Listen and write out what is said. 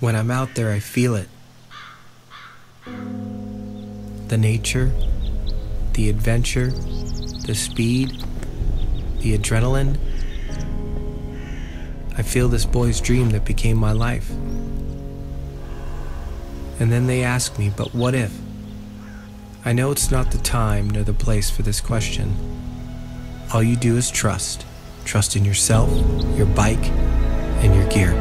When I'm out there, I feel it. The nature, the adventure, the speed, the adrenaline. I feel this boy's dream that became my life. And then they ask me, but what if? I know it's not the time nor the place for this question. All you do is trust. Trust in yourself, your bike, and your gear.